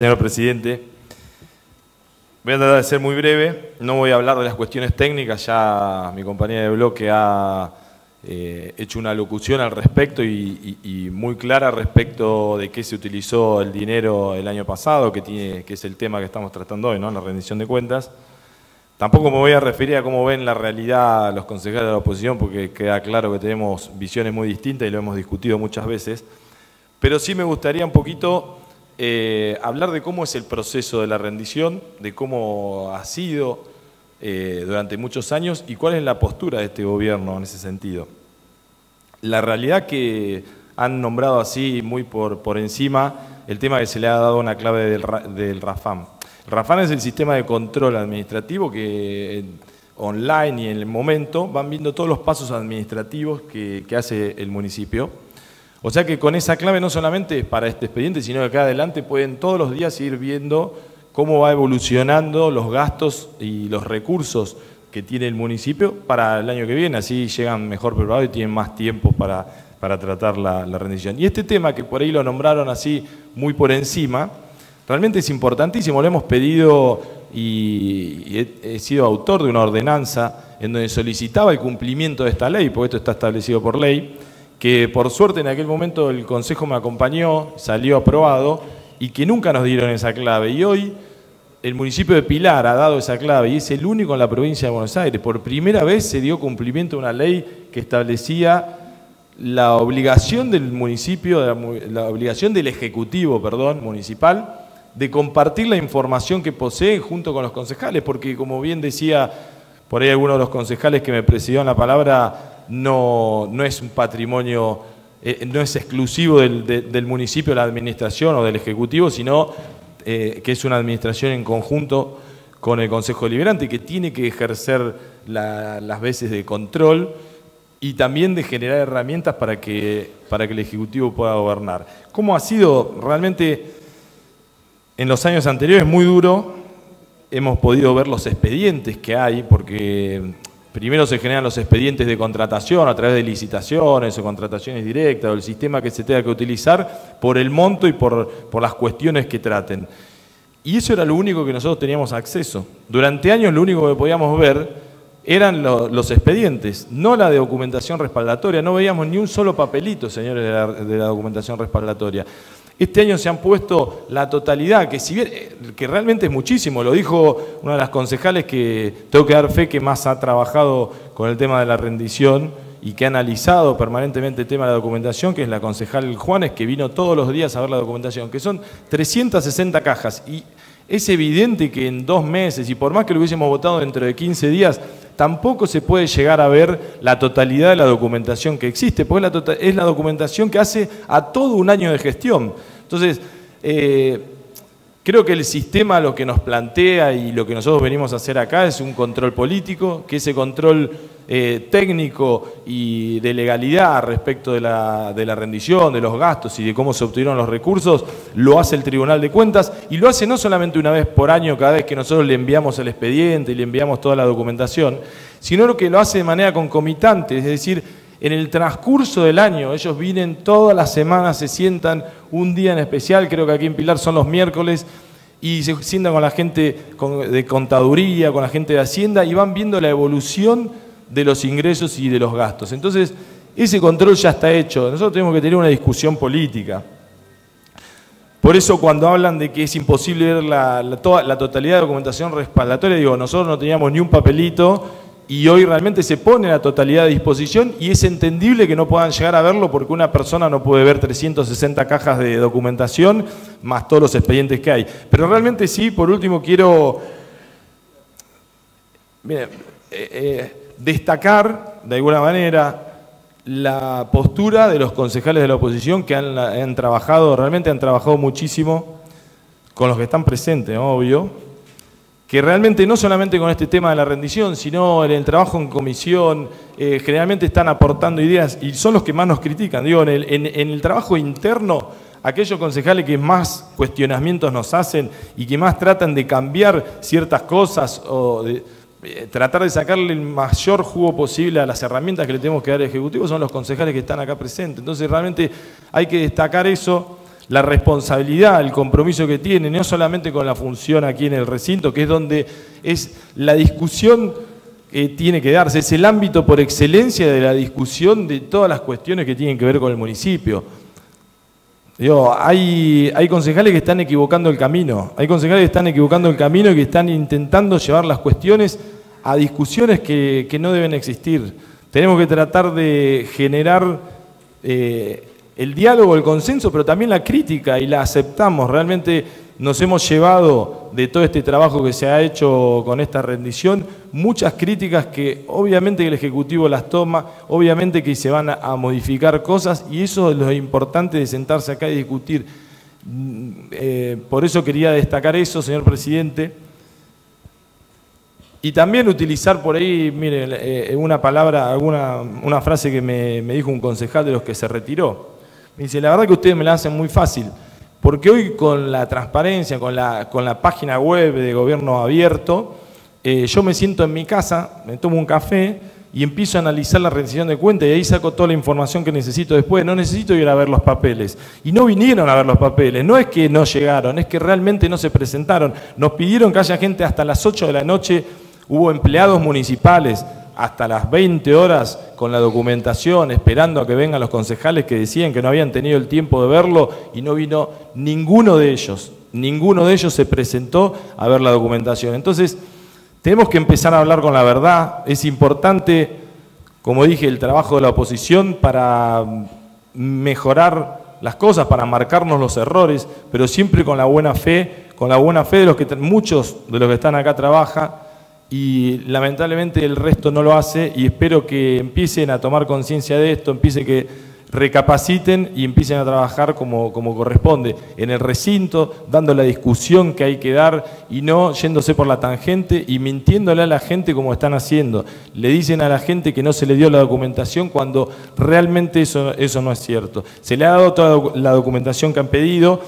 Señor presidente, voy a tratar de ser muy breve, no voy a hablar de las cuestiones técnicas, ya mi compañera de bloque ha eh, hecho una locución al respecto y, muy clara respecto de qué se utilizó el dinero el año pasado, que, tiene, que es el tema que estamos tratando hoy, ¿no? la rendición de cuentas. Tampoco me voy a referir a cómo ven la realidad los concejales de la oposición, porque queda claro que tenemos visiones muy distintas y lo hemos discutido muchas veces, pero sí me gustaría un poquito eh, hablar de cómo es el proceso de la rendición, de cómo ha sido eh, durante muchos años y cuál es la postura de este gobierno en ese sentido. La realidad que han nombrado así muy por, por encima el tema que se le ha dado una clave del, del RAFAM. RAFAM es el sistema de control administrativo que online y en el momento van viendo todos los pasos administrativos que hace el municipio o sea que con esa clave no solamente para este expediente, sino que acá adelante pueden todos los días ir viendo cómo va evolucionando los gastos y los recursos que tiene el municipio para el año que viene, así llegan mejor preparados y tienen más tiempo para, para tratar la, rendición. Y este tema que por ahí lo nombraron así muy por encima, realmente es importantísimo, lo hemos pedido y, he, sido autor de una ordenanza en donde solicitaba el cumplimiento de esta ley, porque esto está establecido por ley, que por suerte en aquel momento el Consejo me acompañó, salió aprobado y que nunca nos dieron esa clave. Y hoy el municipio de Pilar ha dado esa clave y es el único en la provincia de Buenos Aires. Por primera vez se dio cumplimiento a una ley que establecía la obligación del municipio, la, obligación del Ejecutivo, perdón, municipal, de compartir la información que posee junto con los concejales, porque como bien decía por ahí alguno de los concejales que me precedió la palabra, no, no es un patrimonio, eh, no es exclusivo del, municipio, la administración o del Ejecutivo, sino eh, que es una administración en conjunto con el Consejo Deliberante que tiene que ejercer las veces de control y también de generar herramientas para que, para que el Ejecutivo pueda gobernar. ¿Cómo ha sido realmente en los años anteriores? Muy duro. Hemos podido ver los expedientes que hay, porque Primero se generan los expedientes de contratación a través de licitaciones o contrataciones directas o el sistema que se tenga que utilizar por el monto y por, por las cuestiones que traten. Y eso era lo único que nosotros teníamos acceso. Durante años lo único que podíamos ver eran los expedientes, no la documentación respaldatoria. No veíamos ni un solo papelito, señores, de la documentación respaldatoria. Este año se han puesto la totalidad, que si bien, eh, que realmente es muchísimo, lo dijo una de las concejales que tengo que dar fe que más ha trabajado con el tema de la rendición y que ha analizado permanentemente el tema de la documentación, que es la concejal Juanes, que vino todos los días a ver la documentación, que son 360 cajas. Y es evidente que en dos meses, y por más que lo hubiésemos votado dentro de 15 días, tampoco se puede llegar a ver la totalidad de la documentación que existe, porque es la documentación que hace a todo un año de gestión. Entonces, eh, creo que el sistema lo que nos plantea y lo que nosotros venimos a hacer acá es un control político, que ese control eh, técnico y de legalidad respecto de la, de la, rendición, de los gastos y de cómo se obtuvieron los recursos, lo hace el Tribunal de Cuentas y lo hace no solamente una vez por año, cada vez que nosotros le enviamos el expediente y le enviamos toda la documentación, sino que lo hace de manera concomitante, es decir, en el transcurso del año, ellos vienen todas las semanas, se sientan un día en especial, creo que aquí en Pilar son los miércoles, y se sientan con la gente de contaduría, con la gente de Hacienda, y van viendo la evolución de los ingresos y de los gastos. Entonces, ese control ya está hecho. Nosotros tenemos que tener una discusión política. Por eso cuando hablan de que es imposible ver la, toda, la totalidad de documentación respaldatoria, digo, nosotros no teníamos ni un papelito y hoy realmente se pone la totalidad a disposición y es entendible que no puedan llegar a verlo porque una persona no puede ver 360 cajas de documentación más todos los expedientes que hay. Pero realmente sí, por último quiero eh, eh, destacar de alguna manera la postura de los concejales de la oposición que han, han trabajado, realmente han trabajado muchísimo con los que están presentes, obvio, que realmente no solamente con este tema de la rendición, sino en el trabajo en comisión, eh, generalmente están aportando ideas y son los que más nos critican. Digo, en el, trabajo interno, aquellos concejales que más cuestionamientos nos hacen y que más tratan de cambiar ciertas cosas o de eh, tratar de sacarle el mayor jugo posible a las herramientas que le tenemos que dar al Ejecutivo son los concejales que están acá presentes. Entonces realmente hay que destacar eso la responsabilidad, el compromiso que tiene, no solamente con la función aquí en el recinto, que es donde es la discusión que tiene que darse, es el ámbito por excelencia de la discusión de todas las cuestiones que tienen que ver con el municipio. Digo, hay, hay concejales que están equivocando el camino, hay concejales que están equivocando el camino y que están intentando llevar las cuestiones a discusiones que, no deben existir. Tenemos que tratar de generar eh, el diálogo, el consenso, pero también la crítica y la aceptamos. Realmente nos hemos llevado de todo este trabajo que se ha hecho con esta rendición muchas críticas que obviamente el Ejecutivo las toma, obviamente que se van a, modificar cosas y eso es lo importante de sentarse acá y discutir. Mm, eh, por eso quería destacar eso, señor presidente. Y también utilizar por ahí, mire, eh, una palabra, alguna, una frase que me, me dijo un concejal de los que se retiró. Me dice, la verdad que ustedes me la hacen muy fácil, porque hoy con la transparencia, con la, con la página web de gobierno abierto, eh, yo me siento en mi casa, me tomo un café y empiezo a analizar la rendición de cuentas y ahí saco toda la información que necesito después. No necesito ir a ver los papeles. Y no vinieron a ver los papeles. No es que no llegaron, es que realmente no se presentaron. Nos pidieron que haya gente hasta las 8 de la noche. Hubo empleados municipales hasta las 20 horas con la documentación, esperando a que vengan los concejales que decían que no habían tenido el tiempo de verlo y no vino ninguno de ellos. Ninguno de ellos se presentó a ver la documentación. Entonces, tenemos que empezar a hablar con la verdad. Es importante, como dije, el trabajo de la oposición para mejorar las cosas, para marcarnos los errores, pero siempre con la buena fe, con la buena fe de los que muchos de los que están acá trabajan y lamentablemente el resto no lo hace y espero que empiecen a tomar conciencia de esto, empiecen que recapaciten y empiecen a trabajar como, como, corresponde, en el recinto, dando la discusión que hay que dar y no yéndose por la tangente y mintiéndole a la gente como están haciendo. Le dicen a la gente que no se le dio la documentación cuando realmente eso, eso no es cierto. Se le ha dado toda la documentación que han pedido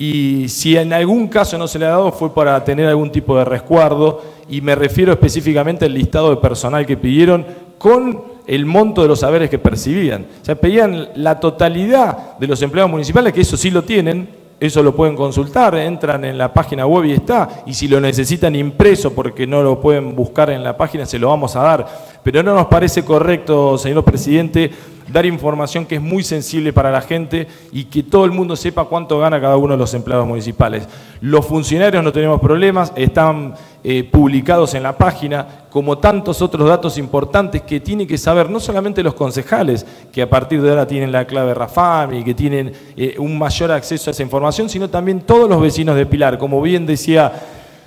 y si en algún caso no se le ha dado fue para tener algún tipo de resguardo y me refiero específicamente al listado de personal que pidieron con el monto de los saberes que percibían. O sea, pedían la totalidad de los empleados municipales, que eso sí lo tienen, eso lo pueden consultar, entran en la página web y está, y si lo necesitan impreso porque no lo pueden buscar en la página, se lo vamos a dar. Pero no nos parece correcto, señor presidente, dar información que es muy sensible para la gente y que todo el mundo sepa cuánto gana cada uno de los empleados municipales. Los funcionarios no tenemos problemas, están eh, publicados en la página, como tantos otros datos importantes que tienen que saber no solamente los concejales, que a partir de ahora tienen la clave Rafam y que tienen eh, un mayor acceso a esa información, sino también todos los vecinos de Pilar. Como bien decía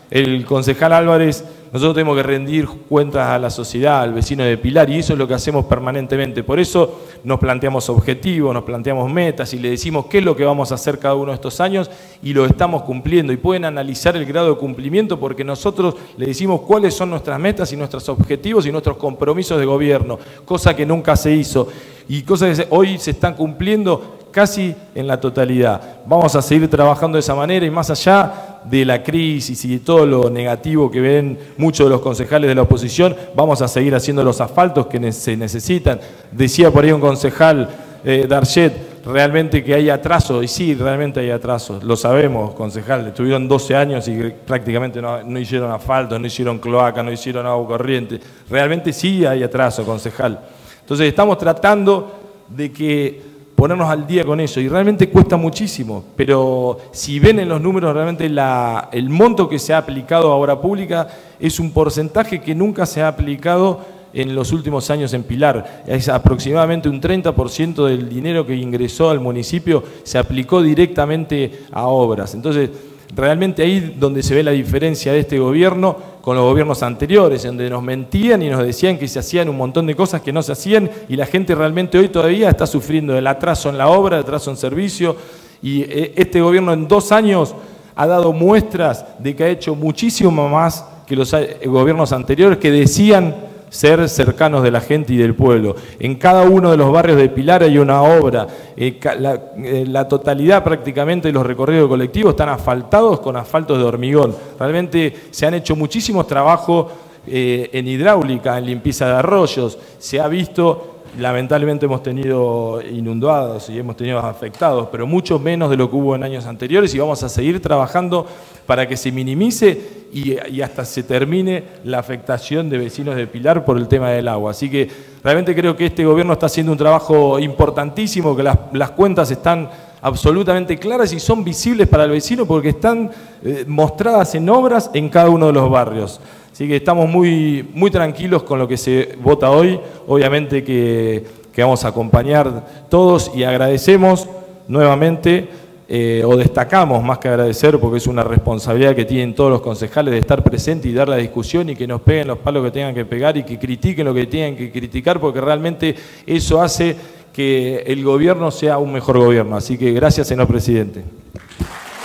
el concejal Álvarez, nosotros tenemos que rendir cuentas a la sociedad, al vecino de Pilar, y eso es lo que hacemos permanentemente. Por eso nos planteamos objetivos, nos planteamos metas y le decimos qué es lo que vamos a hacer cada uno de estos años y lo estamos cumpliendo. Y pueden analizar el grado de cumplimiento porque nosotros le decimos cuáles son nuestras metas y nuestros objetivos y nuestros compromisos de gobierno, cosa que nunca se hizo y cosas que hoy se están cumpliendo casi en la totalidad. Vamos a seguir trabajando de esa manera y más allá de la crisis y de todo lo negativo que ven muchos de los concejales de la oposición, vamos a seguir haciendo los asfaltos que se necesitan. Decía por ahí un concejal, eh, Darchet, realmente que hay atraso, y sí, realmente hay atraso, lo sabemos, concejal, estuvieron 12 años y prácticamente no, no hicieron asfalto, no hicieron cloaca, no hicieron agua corriente, realmente sí hay atraso, concejal. Entonces estamos tratando de que ponernos al día con eso y realmente cuesta muchísimo, pero si ven en los números realmente el monto que se ha aplicado a obra pública es un porcentaje que nunca se ha aplicado en los últimos años en Pilar. Es aproximadamente un 30% del dinero que ingresó al municipio se aplicó directamente a obras. Entonces, realmente ahí donde se ve la diferencia de este gobierno con los gobiernos anteriores, donde nos mentían y nos decían que se hacían un montón de cosas que no se hacían y la gente realmente hoy todavía está sufriendo del atraso en la obra, del atraso en servicio y eh, este gobierno en dos años ha dado muestras de que ha hecho muchísimo más que los eh, gobiernos anteriores que decían ser cercanos de la gente y del pueblo. En cada uno de los barrios de Pilar hay una obra. Eh, eh, la, totalidad prácticamente de los recorridos colectivos están asfaltados con asfaltos de hormigón. Realmente se han hecho muchísimos trabajos eh, en hidráulica, en limpieza de arroyos. Se ha visto lamentablemente hemos tenido inundados y hemos tenido afectados, pero mucho menos de lo que hubo en años anteriores y vamos a seguir trabajando para que se minimice y, hasta se termine la afectación de vecinos de Pilar por el tema del agua. Así que realmente creo que este gobierno está haciendo un trabajo importantísimo, que las, cuentas están absolutamente claras y son visibles para el vecino porque están eh, mostradas en obras en cada uno de los barrios. Así que estamos muy, muy tranquilos con lo que se vota hoy. Obviamente que, vamos a acompañar todos y agradecemos nuevamente, eh, o destacamos más que agradecer, porque es una responsabilidad que tienen todos los concejales de estar presentes y dar la discusión y que nos peguen los palos que tengan que pegar y que critiquen lo que tengan que criticar, porque realmente eso hace que el gobierno sea un mejor gobierno. Así que gracias, señor presidente.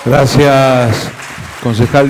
Gracias, concejal.